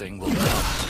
Everything will come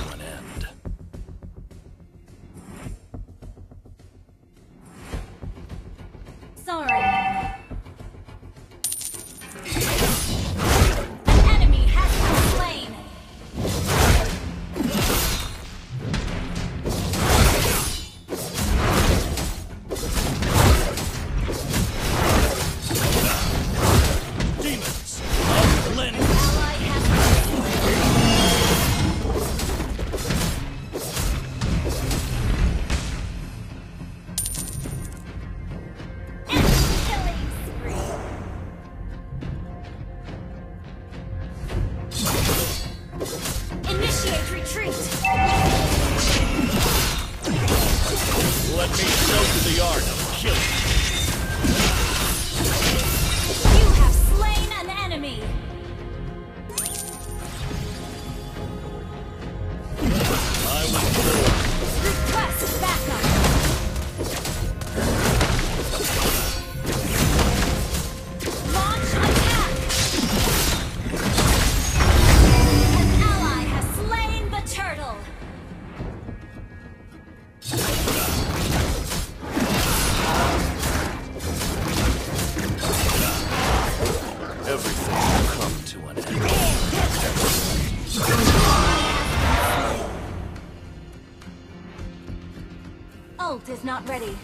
Is not ready.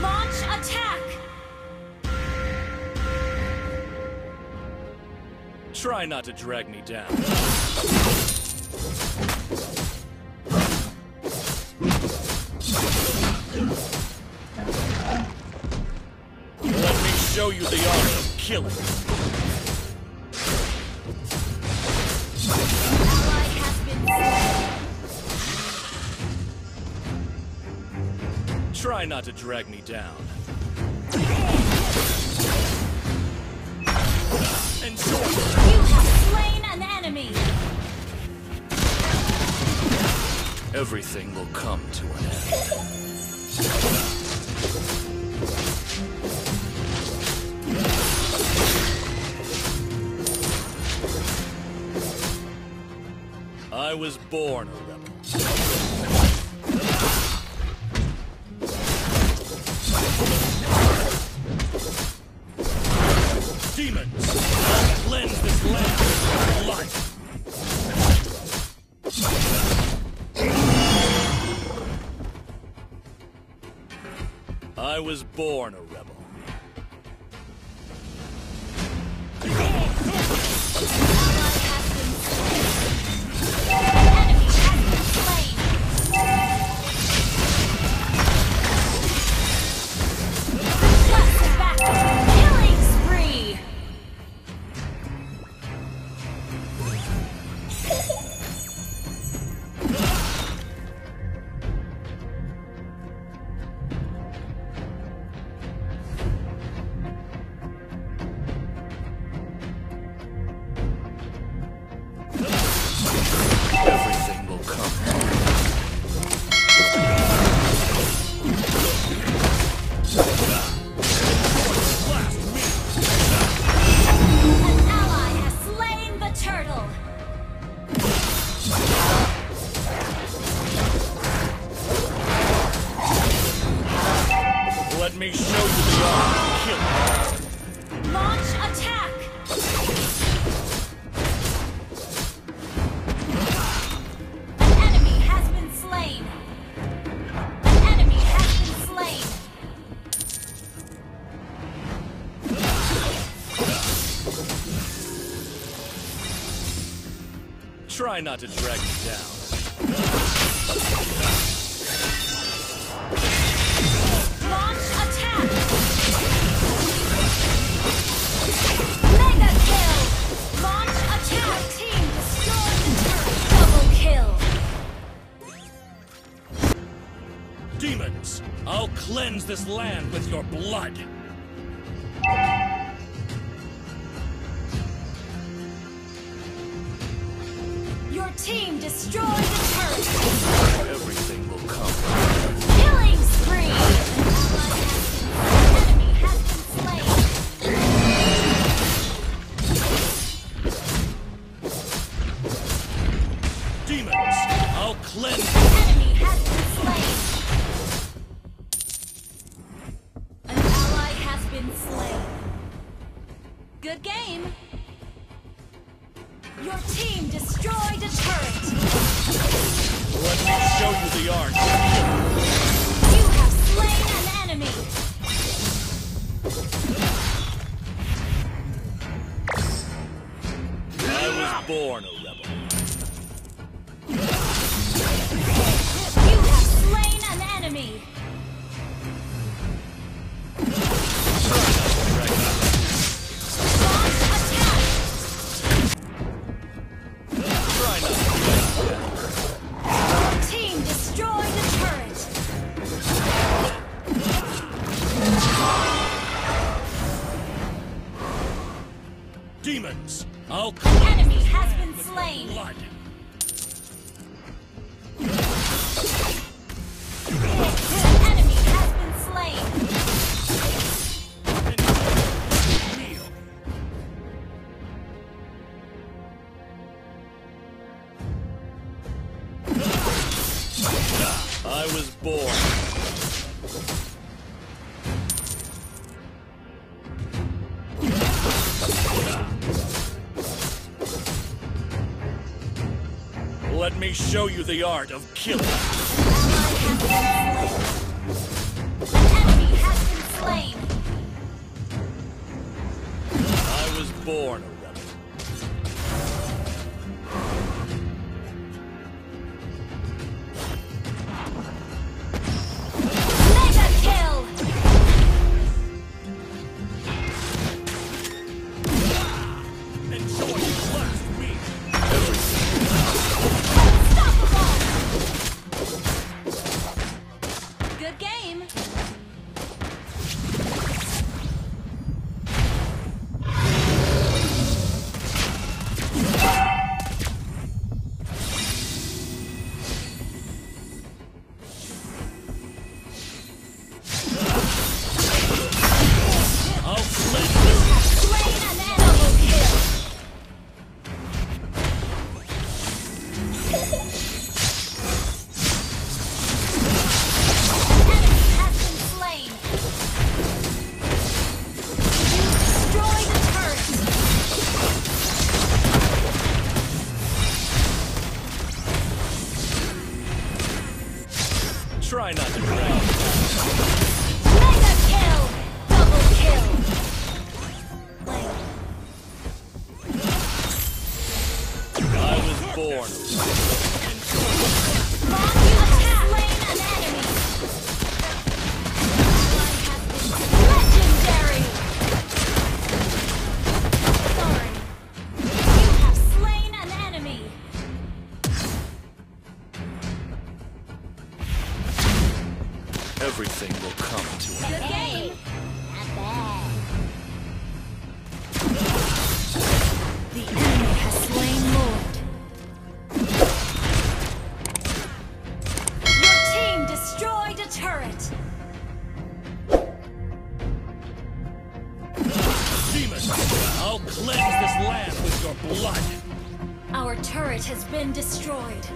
Launch attack! Try not to drag me down. Let me show you the art of killing. Try not to drag me down. Enjoy. You have slain an enemy! Everything will come to an end. I was born a rebel. Demons, I'll cleanse this land with life. I was born a rebel. Everything will come. Try not to drag me down. Launch attack! Mega kill! Launch attack! Team destroy the turret! Double kill! Demons, I'll cleanse this land with your blood. Team destroyed the turret! Everything will come. Killing spree! An enemy has been slain! Demons, I'll cleanse. An enemy has been slain! An ally has been slain. Good game! Your team destroyed a turret! Let me show you the art. You have slain an enemy! I was born a rebel. You have slain an enemy! Let me show you the art of killing. An enemy has been slain! I was born Try not? to blood. Our turret has been destroyed.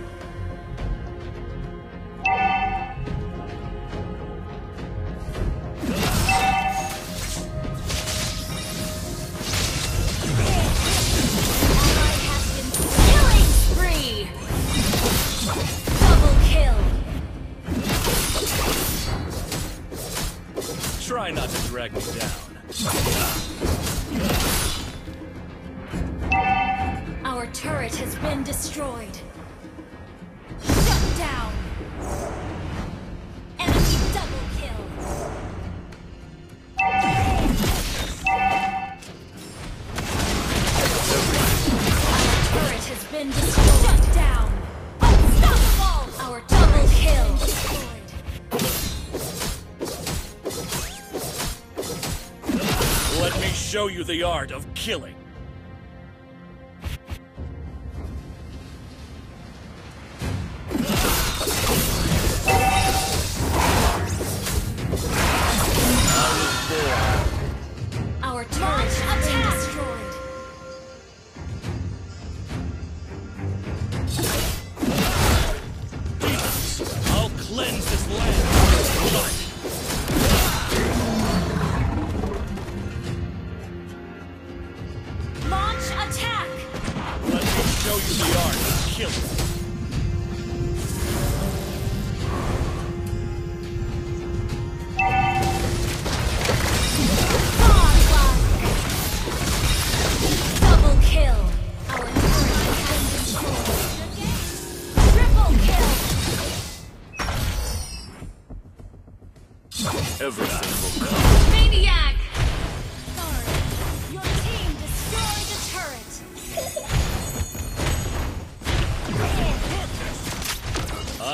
Try not to drag me down. the art of killing. show you the art. Kill it.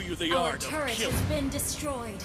show you the Our art of killing. Our turret has been destroyed.